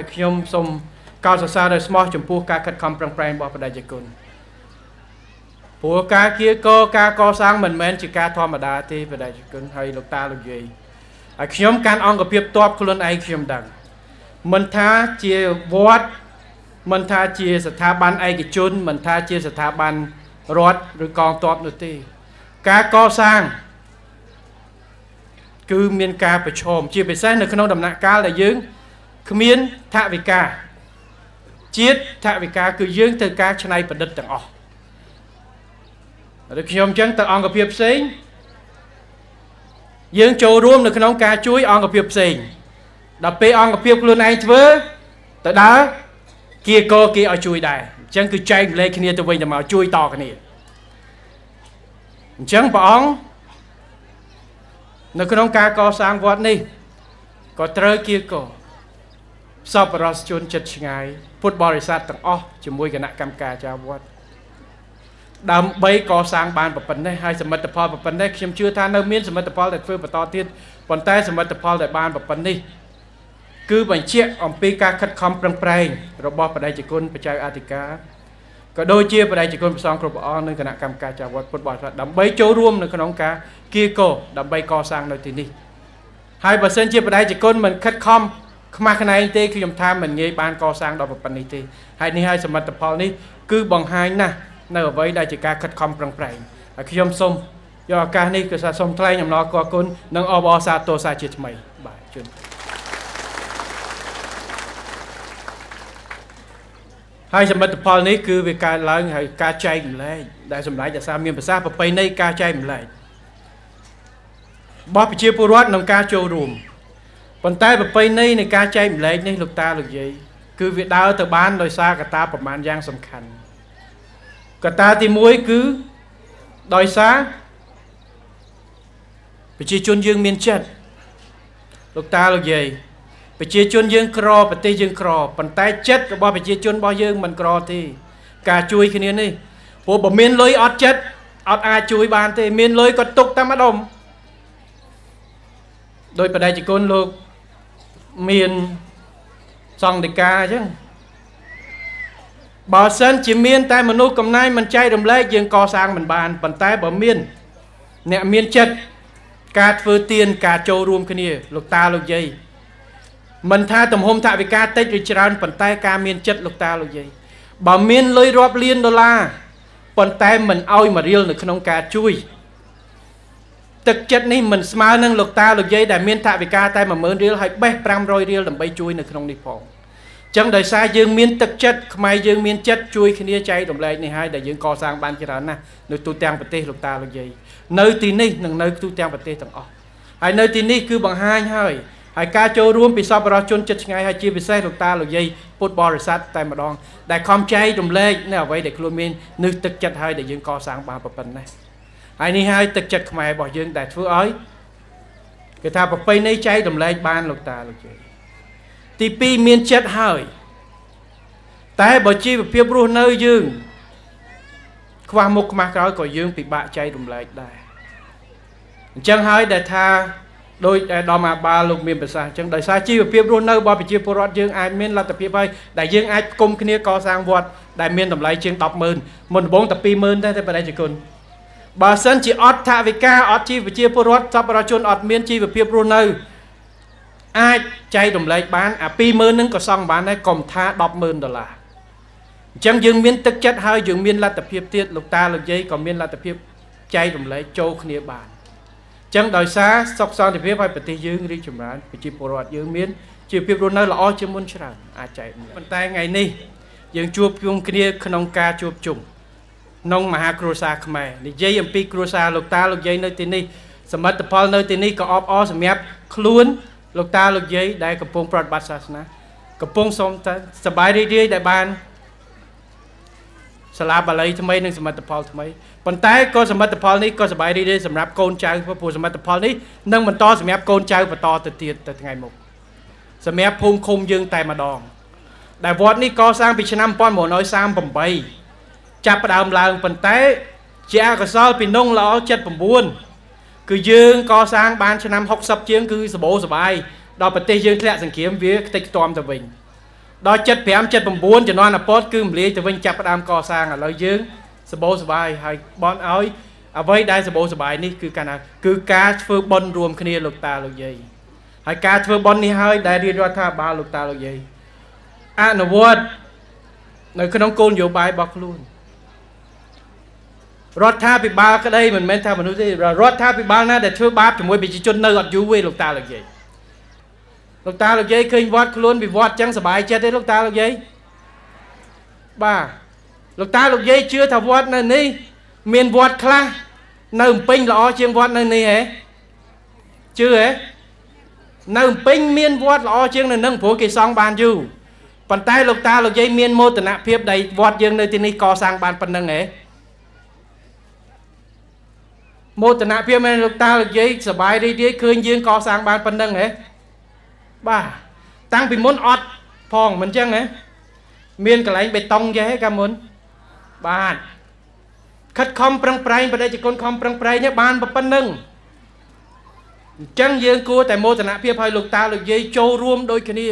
ហើយខ្ញុំសូមកោតសរសើរដោយស្មោះចំពោះការខិតខំប្រឹងប្រែងរបស់បដិជគុណព្រោះការគៀកការកសាងមិនមែនជាការធម្មតាទេបដិជគុណហើយលោកតាលោកយាយហើយខ្ញុំកាន់អង្គភាពតបខ្លួនឯងខ្ញុំដឹងមិនថាជាវត្តមិនថាជាស្ថាប័នឯកជន មិនថាជាស្ថាប័នរដ្ឋឬកងទ័ពនោះទេ ការកសាងគឺមានការប្រឈមជាពិសេសនៅក្នុងដំណាក់កាលដែលយើង គ្មានថវិកាជាតិថវិកាគឺយើងត្រូវការច្នៃប្រឌិតទាំងអស់ឬខ្ញុំចឹងទៅអង្គភាពផ្សេងយើងចូលរួមនៅក្នុងការជួយអង្គភាពផ្សេងដល់ពេលអង្គភាពខ្លួនឯងធ្វើទៅដើរគៀកគេឲ្យជួយដែរអញ្ចឹងគឺចែកម្លែកគ្នាទៅវិញទៅមកជួយតគ្នាអញ្ចឹងព្រះអង្គនៅក្នុងការកសាងវត្តនេះក៏ត្រូវគៀក សពរសជនចិត្តឆ្ងាយពុទ្ធបរិស័ទទាំងអស់ជាមួយគណៈកម្មការចាវត្តដើម្បីកសាងបានប៉ុណ្ណេះហើយសមិទ្ធផលប៉ុណ្ណេះខ្ញុំជឿថានៅមានសមិទ្ធផលដែលធ្វើបន្តទៀតប៉ុន្តែសមិទ្ធផលដែលបានប៉ុណ្ណេះគឺបញ្ជាក់អំពីការខិតខំប្រឹងប្រែងរបស់បដិជគុណបច្ច័យអធិការក៏ដូចជាបដិជគុណប្រសងគ្រប់ព្រះអង្គនិងគណៈកម្មការចាវត្តពុទ្ធបរិស័ទដើម្បីចូលរួមនៅក្នុងការគៀកោដើម្បីកសាងនៅទីនេះហើយបើសិនជាបដិជគុណមិនខិតខំ ខ្មាស់ខ្នែងទេខ្ញុំថាមិនងាយបានកសាងដល់ប៉ុណ្នេះទេហើយនេះហើយសមិទ្ធផលនេះគឺបង្ហាញណាស់នៅអ្វីដែលជាការខិតខំប្រឹងប្រែងហើយខ្ញុំសូមយកឱកាសនេះគឺថាសូមថ្លែងអំណរគុណនិងអបអរសាទរសាជាថ្មីបាទជូនហើយសមិទ្ធផលនេះគឺវាកើតឡើងហើយការចែកម្លែកដែលសម្ដេចអាសាមានប្រសាសន៍ប្របីនៃការចែកម្លែករបស់ប្រជាពលរដ្ឋក្នុងការចូលរួម ប៉ុន្តែប្របីនៃនៃការចែកម្លែកនេះលោកតាលោកយាយគឺវាដើរទៅបានដោយសារកត្តាប្រមាណយ៉ាងសំខាន់កត្តាទី1គឺដោយសារប្រជាជនយើងមានចិត្តលោកតាលោកយាយប្រជាជនយើងក្រប្រទេសយើងក្រប៉ុន្តែចិត្តរបស់ប្រជាជនរបស់យើងមិនក្រទេការជួយគ្នានេះព្រោះបើមានលុយអត់ចិត្តអត់អាចជួយបានទេ មានលុយក៏ទុកតែម្ដុំដោយបដិជគុណលោក មានសង្ឃដីកាអញ្ចឹងបើសិនជាមាន តែមនុស្សកំណាយមិនចែករំលែកយើងកសាងមិនបានប៉ុន្តែបើមាន អ្នកមានចិត្តការធ្វើទានការចូលរួមគ្នា លោកតាលោកយាយមិនថាទំហំថវិកាតិចឬច្រើនប៉ុន្តែការមានចិត្តលោកតាលោកយាយបើមានលុយរាប់លានដុល្លារប៉ុន្តែមិនអោយមករៀលនៅក្នុងការជួយ ទឹកចិត្តនេះមិនស្មើនឹងលោកតាលោកយាយដែលមានថវិកាតែ10000រៀលហើយបេះ500រៀលដើម្បីជួយនៅក្នុងនេះផងចឹងដោយសារយើងមានទឹកចិត្តខ្មែរយើងមានចិត្តជួយគ្នាចែករំលែកនេះហើយដែលយើងកសាងបានច្រើនណាស់នៅទូទាំងប្រទេសលោកតាលោកយាយនៅទីនេះនិងនៅទូទាំងប្រទេសទាំងអស់ហើយនៅទីនេះគឺបង្ហាញហើយហើយការចូលរួមពីសពរដ្ឋជនចិត្តឆ្ងាយហើយជាពិសេសលោកតាលោកយាយពុទ្ធបរិស័ទតែម្ដងដែលខំចែករំលែកនៅអ្វីដែលខ្លួនមាននឹកទឹកចិត្តហើយដែលយើងកសាងបានប៉ុណ្ណេះ ហើយនេះហើយទឹកចិត្តខ្មែររបស់យើងដែលធ្វើឲ្យគេថាប្រពៃណីចែករំលែកបានលោកតាលោកយាយទី2មានចិត្តហើយតែបើជីវភាពរស់នៅយើង ខ្វះមុខខ្មាស់ក្រោយក៏យើងពិបាកចែករំលែកដែរអញ្ចឹងហើយដែលថាដោយអាដាមអាបាលលោកមានប្រសាសន៍អញ្ចឹងដោយសារជីវភាពរស់នៅរបស់ប្រជាពលរដ្ឋយើងអាចមានលទ្ធភាពហើយដែលយើងអាចគុំគ្នាកសាងវត្តដែលមានតម្លៃជាង100000មុនដំបូងតែ20000ទេតែបរិយាគុណ បើសិនជាអត់ថវិកាអត់ជីវប្រជាពលរដ្ឋសពរដ្ឋជនអត់មានជីវភាពរស់នៅអាចចែករំលែកបានអា20000ហ្នឹងក៏សងបានដែរកុំថា100,000ដុល្លារអញ្ចឹងយើងមានទឹកចិត្តហើយយើងមានលទ្ធភាពទៀតលោកតាលោកយាយក៏មានលទ្ធភាពចែករំលែកចូលគ្នាបានអញ្ចឹងដោយសារសុខសន្តិភាពហើយប្រទេសយើងរីកចម្រើនប្រជាពលរដ្ឋយើងមានជីវភាពរស់នៅល្អជាងមុនច្រើនអាចចែកប៉ុន្តែថ្ងៃនេះយើងជួបជុំគ្នាក្នុងការជួបជុំ ក្នុងមហាគ្រួសារខ្មែរនិយាយអំពីគ្រួសារលោកតាលោកយាយនៅទីនេះសមិទ្ធផលនៅទីនេះក៏អបអរសម្រាប់ខ្លួនលោកតាលោកយាយដែលកំពុងប្រតិបត្តិសាសនាកំពុងសូមតែសប្បាយរីករាយដែលបានសាលាបាលីថ្មីនិងសមិទ្ធផលថ្មីប៉ុន្តែក៏សមិទ្ធផលនេះក៏សប្បាយរីករាយសម្រាប់កូនចៅព្រោះសមិទ្ធផលនេះនឹងបន្តសម្រាប់កូនចៅបន្តទៅទៀតទៅថ្ងៃមុខសម្រាប់ភូមិឃុំយើងតែម្ដងដែលវត្តនេះកសាងពីឆ្នាំ1938 ចាប់ផ្ដើមឡើងប៉ុន្តែ ជាអកុសលពីនុងល្អ79គឺយើងកសាងបានឆ្នាំ60ជាងគឺសបោសបាយដល់ប្រទេសយើងធ្លាក់សង្គ្រាមវាខ្ទេចខ្ទាំទៅវិញដល់75 79ជំនាន់អពតគឺមលាយទៅវិញចាប់ផ្ដើមកសាងឥឡូវយើងសបោសបាយហើយបនឲ្យអ្វីដែលសបោសបាយនេះគឺកាលណាគឺការធ្វើបន់រួមគ្នាលោកតាលោកយាយហើយការធ្វើបន់នេះហើយដែលរាជរដ្ឋាភិបាលលោកតាលោកយាយអនុវត្តនៅក្នុងគោលនយោបាយរបស់ខ្លួន រដ្ឋាភិបាលក្តីមិនមែនថាមនុស្សទេរដ្ឋាភិបាលណាដែលធ្វើបាបជាមួយប្រជាជននៅអត់យូរទេលោកតាលោកយាយលោកតាលោកយាយឃើញវត្តខ្លួនវិវត្តចឹងសុបាយចិត្តទេលោកតាលោកយាយបាទលោកតាលោកយាយជឿថាវត្តនៅនេះមានវត្តខ្លះនៅភ្នំពេញល្អជាងវត្តនៅនេះហ៎ជឿហ៎នៅភ្នំពេញមានវត្តល្អជាងនៅនឹងព្រោះគេសង់បានយូរប៉ុន្តែលោកតាលោកយាយមានមោទនភាពដែលវត្តយើងនៅទីនេះកសាងបានប៉ុណ្្នឹងហ៎ មោទនភាពមែនលោកតាលោកយាយសបាយរីករាយឃើញយើងកសាងបានប៉ុណ្្នឹងហ៎បាទតាំងពីមុនអត់ផងមិនចឹងហ៎មានកន្លែងបេតុងចេះហ៎កាលមុនបាទខិតខំប្រឹងប្រែងបដិជគុណខំប្រឹងប្រែងបានប៉ុណ្្នឹងអញ្ចឹងយើងគួរតែមោទនភាពឲ្យលោកតាលោកយាយចូលរួមដូចគ្នា